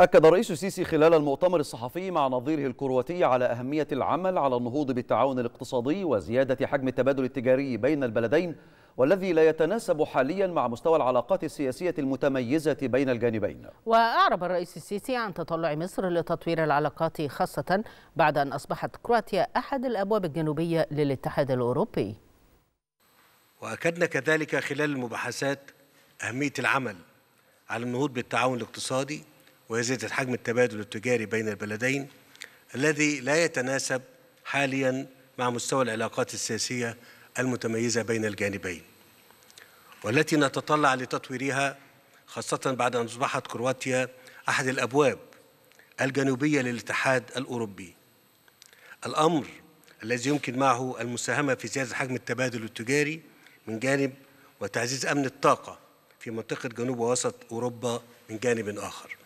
أكد الرئيس السيسي خلال المؤتمر الصحفي مع نظيره الكرواتي على أهمية العمل على النهوض بالتعاون الاقتصادي وزيادة حجم التبادل التجاري بين البلدين والذي لا يتناسب حاليا مع مستوى العلاقات السياسية المتميزة بين الجانبين. وأعرب الرئيس السيسي عن تطلع مصر لتطوير العلاقات خاصة بعد أن أصبحت كرواتيا أحد الأبواب الجنوبية للاتحاد الأوروبي. وأكدنا كذلك خلال المباحثات أهمية العمل على النهوض بالتعاون الاقتصادي وزيادة حجم التبادل التجاري بين البلدين الذي لا يتناسب حاليا مع مستوى العلاقات السياسية المتميزة بين الجانبين والتي نتطلع لتطويرها خاصة بعد أن أصبحت كرواتيا أحد الأبواب الجنوبية للاتحاد الأوروبي الأمر الذي يمكن معه المساهمة في زيادة حجم التبادل التجاري من جانب وتعزيز أمن الطاقة في منطقة جنوب ووسط أوروبا من جانب آخر